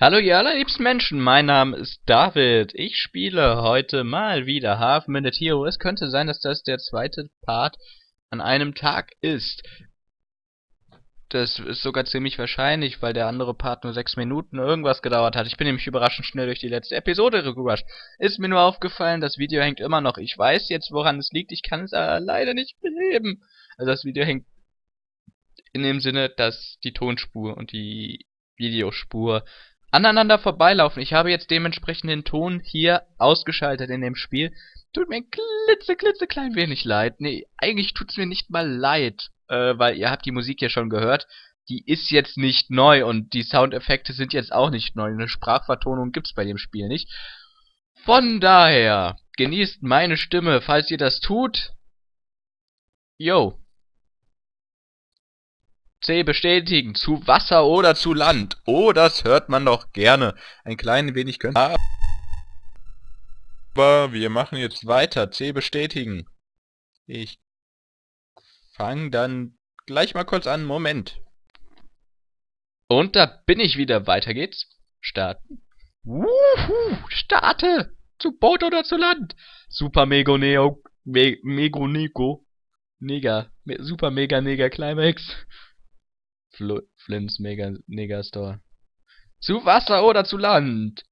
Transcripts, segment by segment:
Hallo ihr allerliebsten Menschen, mein Name ist David. Ich spiele heute mal wieder Half Minute Hero. Es könnte sein, dass das der zweite Part an einem Tag ist. Das ist sogar ziemlich wahrscheinlich, weil der andere Part nur sechs Minuten irgendwas gedauert hat. Ich bin nämlich überraschend schnell durch die letzte Episode gerusht. Ist mir nur aufgefallen, das Video hängt immer noch. Ich weiß jetzt, woran es liegt. Ich kann es aber leider nicht beheben. Also das Video hängt in dem Sinne, dass die Tonspur und die Videospur aneinander vorbeilaufen. Ich habe jetzt dementsprechend den Ton hier ausgeschaltet in dem Spiel. Tut mir ein klitze, klitze klein wenig leid. Nee, eigentlich tut's mir nicht mal leid, äh, weil ihr habt die Musik ja schon gehört. Die ist jetzt nicht neu und die Soundeffekte sind jetzt auch nicht neu. Eine Sprachvertonung gibt's bei dem Spiel nicht. Von daher, genießt meine Stimme, falls ihr das tut. Yo. C bestätigen. Zu Wasser oder zu Land. Oh, das hört man doch gerne. Ein klein wenig können. Aber wir machen jetzt weiter. C bestätigen. Ich fange dann gleich mal kurz an. Moment. Und da bin ich wieder. Weiter geht's. Starten. Wuhu, starte! Zu Boot oder zu Land? Super Mego Neo. Me, Mego Nico. Neger. Me, super Mega Neger Climax. Fl Flims Mega Negastore. Zu Wasser oder zu Land?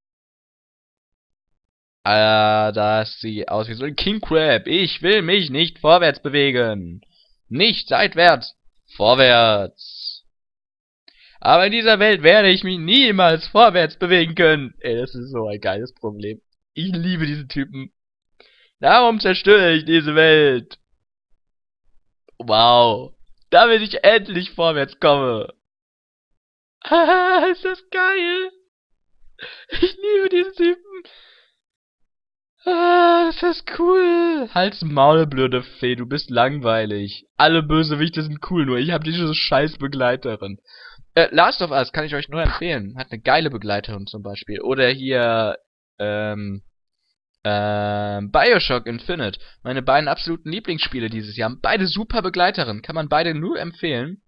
Ah, das sieht aus wie so ein King Crab. Ich will mich nicht vorwärts bewegen. Nicht seitwärts. Vorwärts. Aber in dieser Welt werde ich mich niemals vorwärts bewegen können. Ey, das ist so ein geiles Problem. Ich liebe diese Typen. Darum zerstöre ich diese Welt. Wow damit ich endlich vorwärts komme. Haha, ist das geil. Ich liebe diesen Typen. Ah, ist das cool. Halt's Maul, blöde Fee, du bist langweilig. Alle Bösewichte sind cool, nur ich hab diese scheiß Begleiterin. Äh, Last of Us kann ich euch nur empfehlen. Hat eine geile Begleiterin zum Beispiel. Oder hier, ähm, ähm, Bioshock Infinite. Meine beiden absoluten Lieblingsspiele dieses Jahr. Beide super Begleiterinnen. Kann man beide nur empfehlen.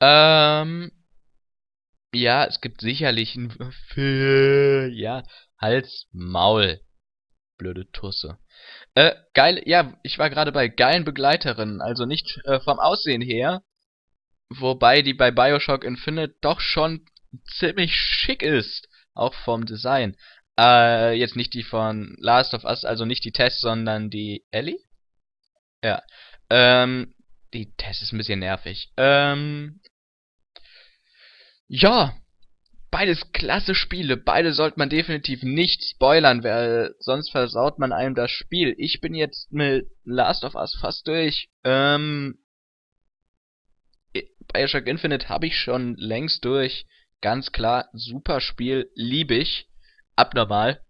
Ähm, ja, es gibt sicherlich ein... ja, Hals, Maul. Blöde Tusse. Äh, geil, ja, ich war gerade bei geilen Begleiterinnen, also nicht äh, vom Aussehen her, wobei die bei Bioshock Infinite doch schon ziemlich schick ist, auch vom Design. Äh, jetzt nicht die von Last of Us, also nicht die Tess, sondern die Ellie? Ja. Ähm, die Tess ist ein bisschen nervig. Ähm, ja. Beides klasse Spiele. Beide sollte man definitiv nicht spoilern, weil sonst versaut man einem das Spiel. Ich bin jetzt mit Last of Us fast durch. Ähm, Bioshock Infinite habe ich schon längst durch. Ganz klar, super Spiel, liebe ich abnormal.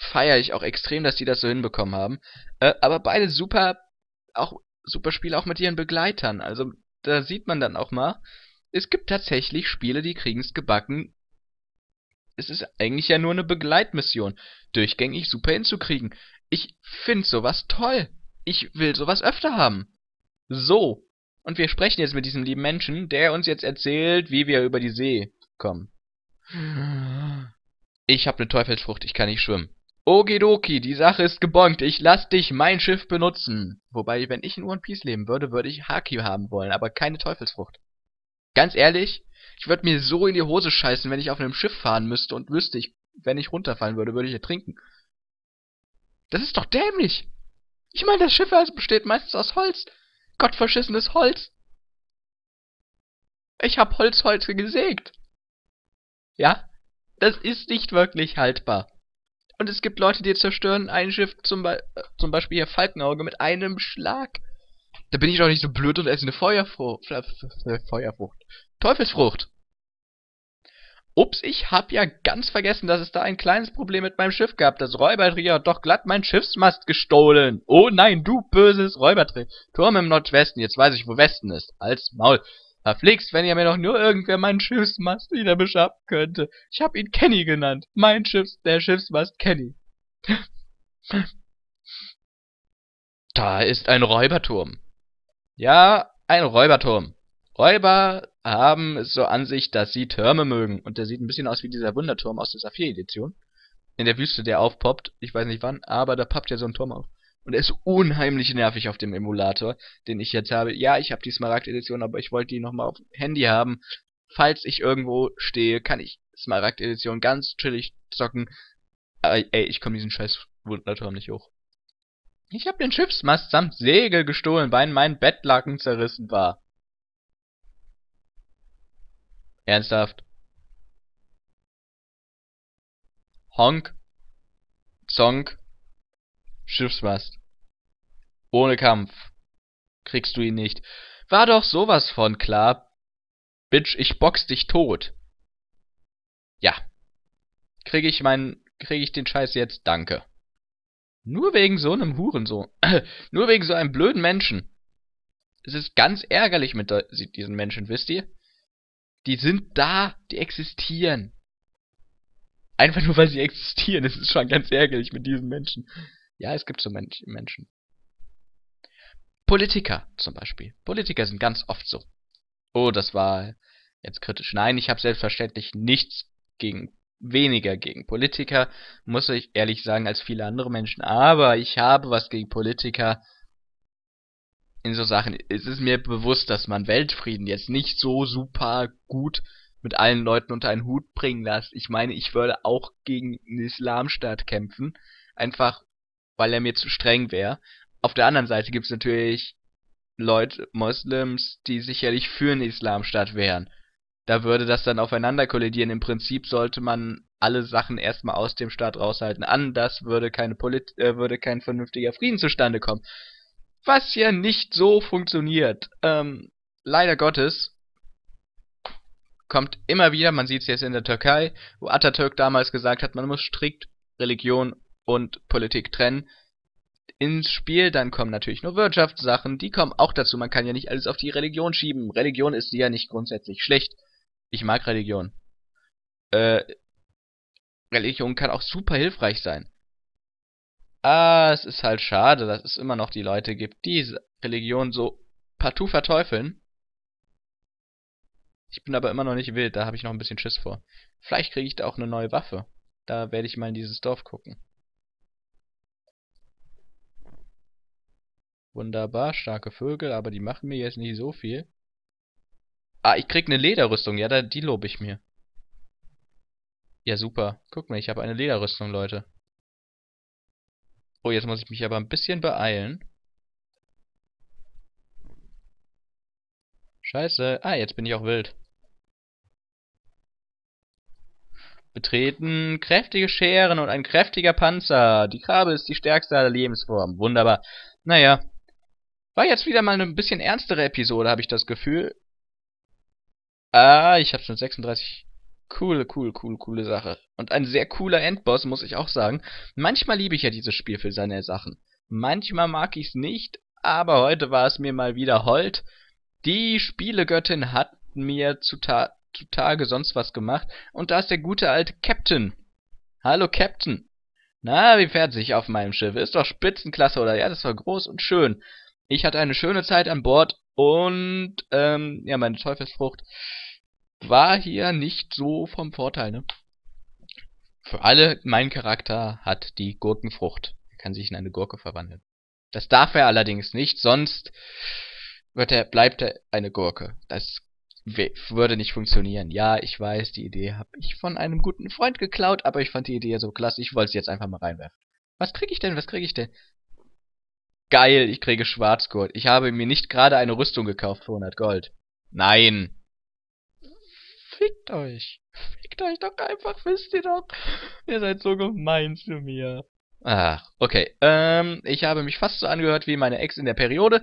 Feiere ich auch extrem, dass die das so hinbekommen haben. Äh, aber beide super, auch super Spiele auch mit ihren Begleitern. Also da sieht man dann auch mal, es gibt tatsächlich Spiele, die kriegen es gebacken. Es ist eigentlich ja nur eine Begleitmission, durchgängig super hinzukriegen. Ich finde sowas toll. Ich will sowas öfter haben. So. Und wir sprechen jetzt mit diesem lieben Menschen, der uns jetzt erzählt, wie wir über die See kommen. Ich hab ne Teufelsfrucht, ich kann nicht schwimmen. Okidoki, die Sache ist gebongt, ich lass dich mein Schiff benutzen. Wobei, wenn ich in One Piece leben würde, würde ich Haki haben wollen, aber keine Teufelsfrucht. Ganz ehrlich, ich würde mir so in die Hose scheißen, wenn ich auf einem Schiff fahren müsste und wüsste ich, wenn ich runterfallen würde, würde ich ertrinken. Das ist doch dämlich. Ich meine, das Schiff also besteht meistens aus Holz. Gottverschissenes Holz. Ich hab Holzholze gesägt. Ja, das ist nicht wirklich haltbar. Und es gibt Leute, die zerstören ein Schiff, zum, Be zum Beispiel hier Falkenauge, mit einem Schlag. Da bin ich doch nicht so blöd und esse eine Feuerfrucht. Feuerfrucht. Teufelsfrucht. Ups, ich hab ja ganz vergessen, dass es da ein kleines Problem mit meinem Schiff gab. Das Räuberträger hat doch glatt mein Schiffsmast gestohlen. Oh nein, du böses Räuberträger. Turm im Nordwesten, jetzt weiß ich, wo Westen ist. Als Maul. Verflixt, wenn ihr mir doch nur irgendwer meinen Schiffsmast wieder beschaffen könnte. Ich hab ihn Kenny genannt. Mein Schiffs, der Schiffsmast Kenny. da ist ein Räuberturm. Ja, ein Räuberturm. Räuber haben es so an sich, dass sie Türme mögen. Und der sieht ein bisschen aus wie dieser Wunderturm aus der Saphir-Edition. In der Wüste, der aufpoppt. Ich weiß nicht wann, aber da poppt ja so ein Turm auf. Und er ist unheimlich nervig auf dem Emulator, den ich jetzt habe. Ja, ich habe die Smaragd-Edition, aber ich wollte die nochmal auf Handy haben. Falls ich irgendwo stehe, kann ich Smaragd-Edition ganz chillig zocken. Aber, ey, ich komme diesen scheiß Wunderturm nicht hoch. Ich habe den Schiffsmast samt Segel gestohlen, weil mein Bettlaken zerrissen war. Ernsthaft? Honk. Zonk. Schiffsmast. Ohne Kampf. Kriegst du ihn nicht. War doch sowas von klar. Bitch, ich box dich tot. Ja. Krieg ich meinen, krieg ich den Scheiß jetzt? Danke. Nur wegen so einem Hurensohn. Nur wegen so einem blöden Menschen. Es ist ganz ärgerlich mit diesen Menschen, wisst ihr? Die sind da, die existieren. Einfach nur, weil sie existieren. Es ist schon ganz ärgerlich mit diesen Menschen. Ja, es gibt so Mensch Menschen. Politiker zum Beispiel. Politiker sind ganz oft so. Oh, das war jetzt kritisch. Nein, ich habe selbstverständlich nichts gegen weniger gegen Politiker, muss ich ehrlich sagen, als viele andere Menschen. Aber ich habe was gegen Politiker in so Sachen. Es ist mir bewusst, dass man Weltfrieden jetzt nicht so super gut mit allen Leuten unter einen Hut bringen lässt. Ich meine, ich würde auch gegen einen Islamstaat kämpfen. Einfach, weil er mir zu streng wäre. Auf der anderen Seite gibt es natürlich Leute, Moslems, die sicherlich für einen Islamstaat wären da würde das dann aufeinander kollidieren. Im Prinzip sollte man alle Sachen erstmal aus dem Staat raushalten. Anders würde keine Polit äh, würde kein vernünftiger Frieden zustande kommen. Was ja nicht so funktioniert. Ähm, leider Gottes kommt immer wieder, man sieht es jetzt in der Türkei, wo Atatürk damals gesagt hat, man muss strikt Religion und Politik trennen ins Spiel, dann kommen natürlich nur Wirtschaftssachen, die kommen auch dazu, man kann ja nicht alles auf die Religion schieben. Religion ist ja nicht grundsätzlich schlecht. Ich mag Religion. Äh, Religion kann auch super hilfreich sein. Ah, es ist halt schade, dass es immer noch die Leute gibt, die Religion so partout verteufeln. Ich bin aber immer noch nicht wild, da habe ich noch ein bisschen Schiss vor. Vielleicht kriege ich da auch eine neue Waffe. Da werde ich mal in dieses Dorf gucken. Wunderbar, starke Vögel, aber die machen mir jetzt nicht so viel. Ah, ich krieg eine Lederrüstung. Ja, da, die lobe ich mir. Ja, super. Guck mal, ich habe eine Lederrüstung, Leute. Oh, jetzt muss ich mich aber ein bisschen beeilen. Scheiße. Ah, jetzt bin ich auch wild. Betreten kräftige Scheren und ein kräftiger Panzer. Die Krabbe ist die stärkste aller Lebensformen. Wunderbar. Naja. War jetzt wieder mal eine ein bisschen ernstere Episode, habe ich das Gefühl. Ah, ich habe schon 36. Coole, cool, cool, coole Sache. Und ein sehr cooler Endboss, muss ich auch sagen. Manchmal liebe ich ja dieses Spiel für seine Sachen. Manchmal mag ich's nicht, aber heute war es mir mal wieder hold. Die Spielegöttin hat mir zuta zutage sonst was gemacht. Und da ist der gute alte Captain. Hallo Captain. Na, wie fährt sich auf meinem Schiff? Ist doch Spitzenklasse, oder? Ja, das war groß und schön. Ich hatte eine schöne Zeit an Bord und, ähm, ja, meine Teufelsfrucht war hier nicht so vom Vorteil, ne? Für alle, mein Charakter hat die Gurkenfrucht. Er kann sich in eine Gurke verwandeln. Das darf er allerdings nicht, sonst wird er, bleibt er eine Gurke. Das würde nicht funktionieren. Ja, ich weiß, die Idee habe ich von einem guten Freund geklaut, aber ich fand die Idee so klasse, ich wollte sie jetzt einfach mal reinwerfen. Was krieg ich denn? Was krieg ich denn? Geil, ich kriege Schwarzgold. Ich habe mir nicht gerade eine Rüstung gekauft für 100 Gold. Nein. Fickt euch. Fickt euch doch einfach, wisst ihr doch. Ihr seid so gemein zu mir. Ach, okay. Ähm, ich habe mich fast so angehört wie meine Ex in der Periode.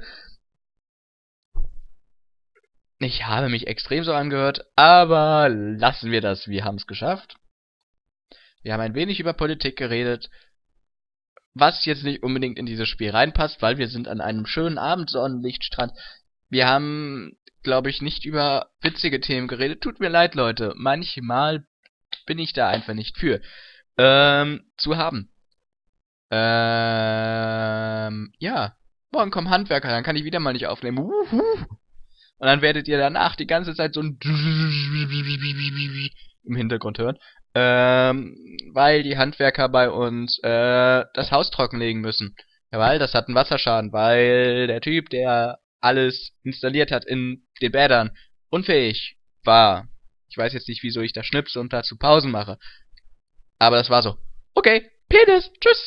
Ich habe mich extrem so angehört, aber lassen wir das. Wir haben es geschafft. Wir haben ein wenig über Politik geredet was jetzt nicht unbedingt in dieses Spiel reinpasst, weil wir sind an einem schönen Abendsonnenlichtstrand. Wir haben, glaube ich, nicht über witzige Themen geredet. Tut mir leid, Leute. Manchmal bin ich da einfach nicht für. Ähm, zu haben. Ähm, ja. Morgen kommen Handwerker, dann kann ich wieder mal nicht aufnehmen. Uhu. Und dann werdet ihr danach die ganze Zeit so ein im Hintergrund hören. Ähm, weil die Handwerker bei uns äh, das Haus trockenlegen müssen. Ja, weil das hat einen Wasserschaden, weil der Typ, der alles installiert hat in den Bädern, unfähig war. Ich weiß jetzt nicht, wieso ich da schnipse und dazu Pausen mache. Aber das war so. Okay, Penis, tschüss.